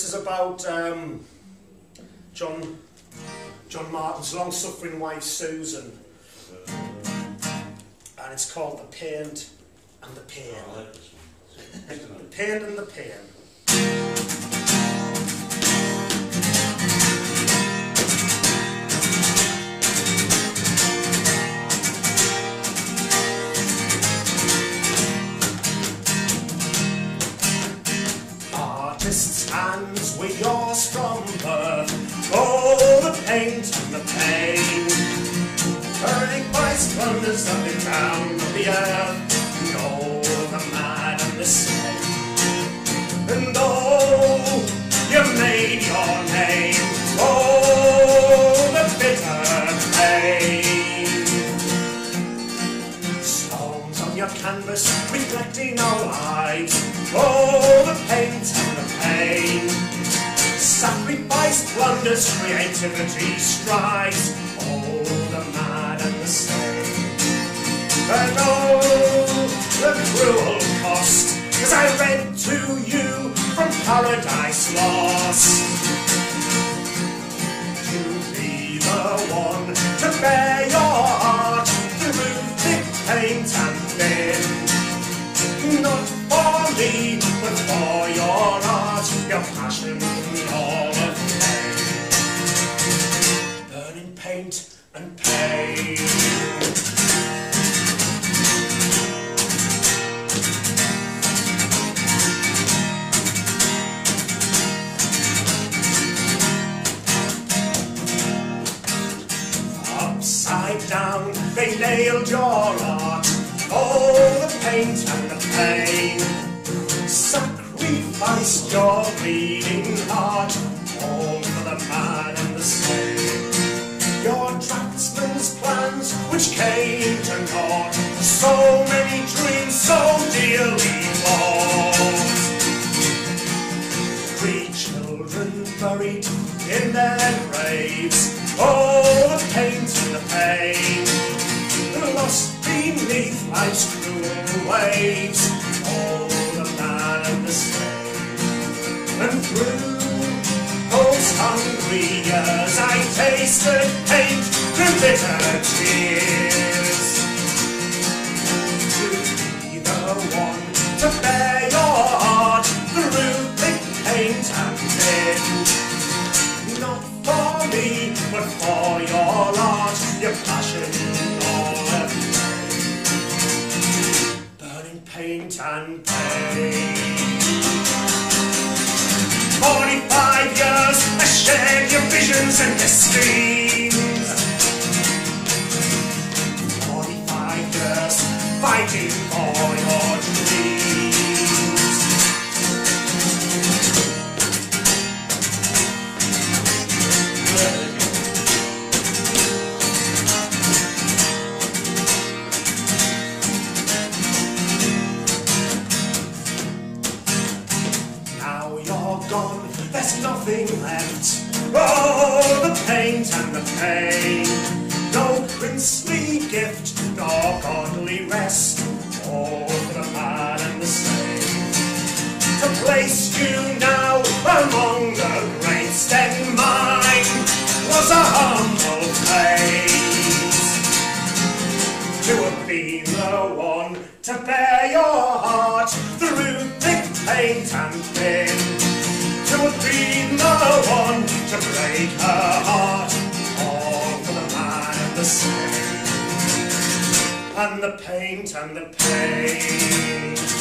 This is about um, John John Martin's long-suffering wife Susan, and it's called The Pain and the Pain. The Pain and the Pain. Paint the pain. Burning splendors of the crown of the earth. And oh, the mad and the sane. And oh, you made your name. Oh, the bitter pain. Stones on your canvas reflecting our lives. Oh, the paint Blunders, creativity strikes all the mad and the sane. And oh, the cruel cost, as I read to you from Paradise Lost. To be the one to bear your heart through thick paint and thin. Not for me, but for your art, your passion, your down, they nailed your art. Oh, the paint and the pain. Sacrificed your bleeding Three children buried in their graves. Oh, the pain and the pain. The lost beneath life's cruel waves. Oh, the man and the slave. And through those hungry years I tasted pain through bitter tears. Me, but for your art, your passion, your pain. Burning paint and pain. Forty-five years, I shared your visions and destinies. Gone, there's nothing left. Oh, the paint and the pain. No princely gift, nor godly rest. All for the mad and the sane. To place you now among the greats, then mine was a humble place to have been the one to bear your heart through thick paint and thin. Break her heart, all for the man and the sin. And the paint and the. The paint and the pain.